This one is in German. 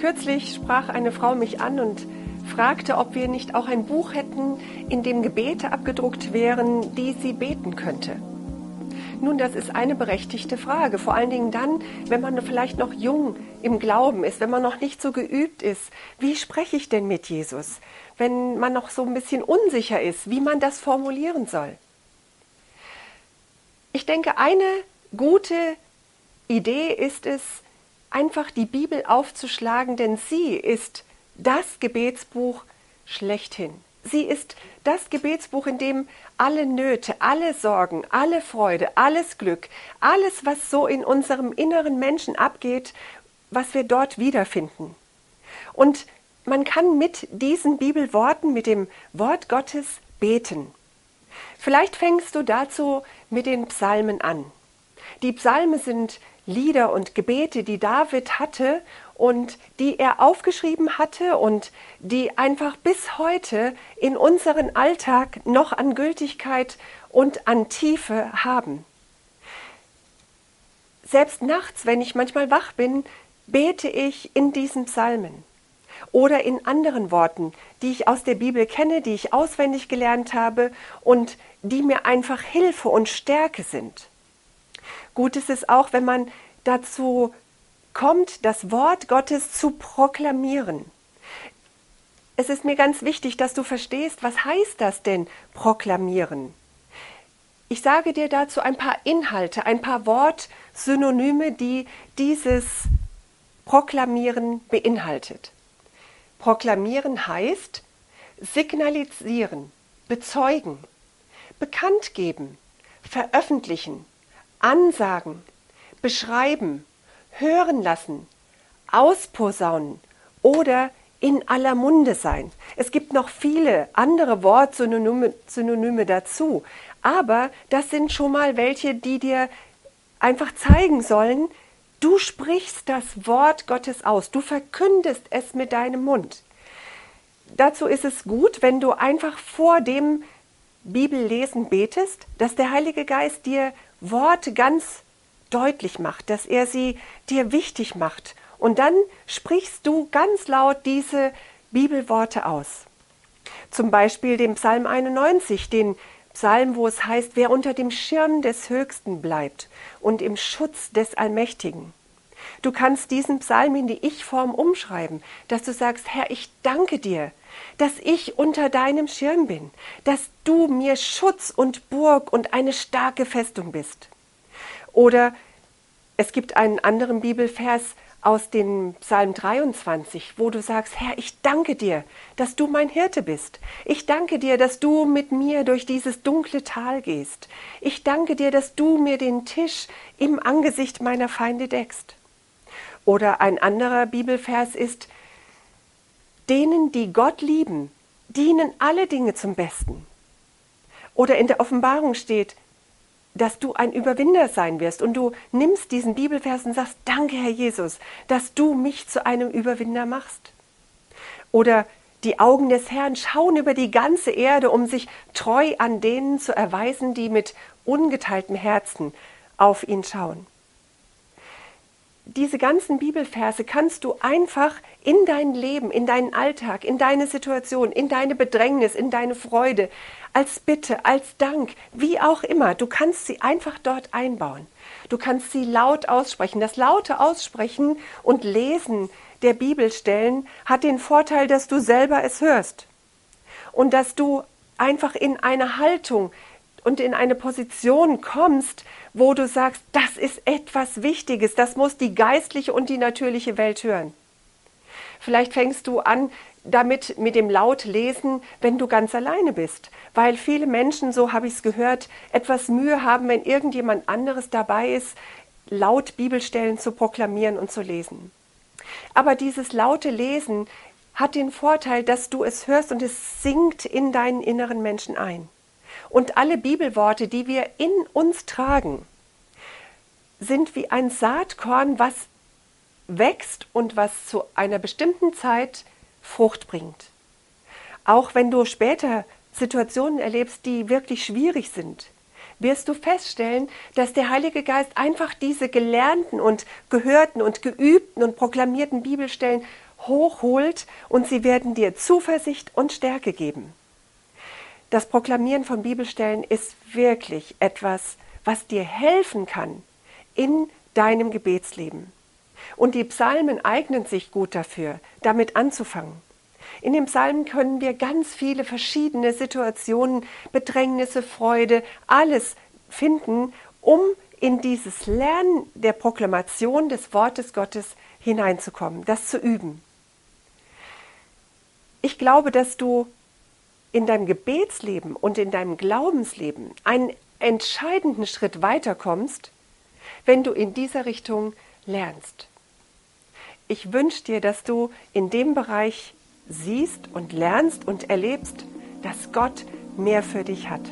Kürzlich sprach eine Frau mich an und fragte, ob wir nicht auch ein Buch hätten, in dem Gebete abgedruckt wären, die sie beten könnte. Nun, das ist eine berechtigte Frage, vor allen Dingen dann, wenn man vielleicht noch jung im Glauben ist, wenn man noch nicht so geübt ist. Wie spreche ich denn mit Jesus? Wenn man noch so ein bisschen unsicher ist, wie man das formulieren soll. Ich denke, eine gute Idee ist es, einfach die Bibel aufzuschlagen, denn sie ist das Gebetsbuch schlechthin. Sie ist das Gebetsbuch, in dem alle Nöte, alle Sorgen, alle Freude, alles Glück, alles, was so in unserem inneren Menschen abgeht, was wir dort wiederfinden. Und man kann mit diesen Bibelworten, mit dem Wort Gottes beten. Vielleicht fängst du dazu mit den Psalmen an. Die Psalme sind Lieder und Gebete, die David hatte und die er aufgeschrieben hatte und die einfach bis heute in unseren Alltag noch an Gültigkeit und an Tiefe haben. Selbst nachts, wenn ich manchmal wach bin, bete ich in diesen Psalmen oder in anderen Worten, die ich aus der Bibel kenne, die ich auswendig gelernt habe und die mir einfach Hilfe und Stärke sind. Gut ist es auch, wenn man dazu kommt, das Wort Gottes zu proklamieren. Es ist mir ganz wichtig, dass du verstehst, was heißt das denn proklamieren? Ich sage dir dazu ein paar Inhalte, ein paar Wortsynonyme, die dieses Proklamieren beinhaltet. Proklamieren heißt signalisieren, bezeugen, bekannt geben, veröffentlichen, ansagen, beschreiben, hören lassen, ausposaunen oder in aller Munde sein. Es gibt noch viele andere Wortsynonyme Synonyme dazu, aber das sind schon mal welche, die dir einfach zeigen sollen, du sprichst das Wort Gottes aus, du verkündest es mit deinem Mund. Dazu ist es gut, wenn du einfach vor dem Bibellesen betest, dass der Heilige Geist dir Worte ganz deutlich macht, dass er sie dir wichtig macht. Und dann sprichst du ganz laut diese Bibelworte aus. Zum Beispiel den Psalm 91, den Psalm, wo es heißt, wer unter dem Schirm des Höchsten bleibt und im Schutz des Allmächtigen. Du kannst diesen Psalm in die Ich-Form umschreiben, dass du sagst, Herr, ich danke dir, dass ich unter deinem Schirm bin, dass du mir Schutz und Burg und eine starke Festung bist. Oder es gibt einen anderen Bibelvers aus dem Psalm 23, wo du sagst, Herr, ich danke dir, dass du mein Hirte bist. Ich danke dir, dass du mit mir durch dieses dunkle Tal gehst. Ich danke dir, dass du mir den Tisch im Angesicht meiner Feinde deckst. Oder ein anderer Bibelvers ist, denen, die Gott lieben, dienen alle Dinge zum Besten. Oder in der Offenbarung steht, dass du ein Überwinder sein wirst. Und du nimmst diesen Bibelvers und sagst, danke Herr Jesus, dass du mich zu einem Überwinder machst. Oder die Augen des Herrn schauen über die ganze Erde, um sich treu an denen zu erweisen, die mit ungeteiltem Herzen auf ihn schauen diese ganzen Bibelverse kannst du einfach in dein Leben, in deinen Alltag, in deine Situation, in deine Bedrängnis, in deine Freude, als Bitte, als Dank, wie auch immer, du kannst sie einfach dort einbauen. Du kannst sie laut aussprechen. Das laute Aussprechen und Lesen der Bibelstellen hat den Vorteil, dass du selber es hörst und dass du einfach in eine Haltung und in eine Position kommst, wo du sagst, das ist etwas Wichtiges, das muss die geistliche und die natürliche Welt hören. Vielleicht fängst du an damit mit dem Lautlesen, wenn du ganz alleine bist, weil viele Menschen, so habe ich es gehört, etwas Mühe haben, wenn irgendjemand anderes dabei ist, laut Bibelstellen zu proklamieren und zu lesen. Aber dieses laute Lesen hat den Vorteil, dass du es hörst und es sinkt in deinen inneren Menschen ein. Und alle Bibelworte, die wir in uns tragen, sind wie ein Saatkorn, was wächst und was zu einer bestimmten Zeit Frucht bringt. Auch wenn du später Situationen erlebst, die wirklich schwierig sind, wirst du feststellen, dass der Heilige Geist einfach diese gelernten und gehörten und geübten und proklamierten Bibelstellen hochholt und sie werden dir Zuversicht und Stärke geben. Das Proklamieren von Bibelstellen ist wirklich etwas, was dir helfen kann in deinem Gebetsleben. Und die Psalmen eignen sich gut dafür, damit anzufangen. In den Psalmen können wir ganz viele verschiedene Situationen, Bedrängnisse, Freude, alles finden, um in dieses Lernen der Proklamation des Wortes Gottes hineinzukommen, das zu üben. Ich glaube, dass du in deinem Gebetsleben und in deinem Glaubensleben einen entscheidenden Schritt weiterkommst, wenn du in dieser Richtung lernst. Ich wünsche dir, dass du in dem Bereich siehst und lernst und erlebst, dass Gott mehr für dich hat.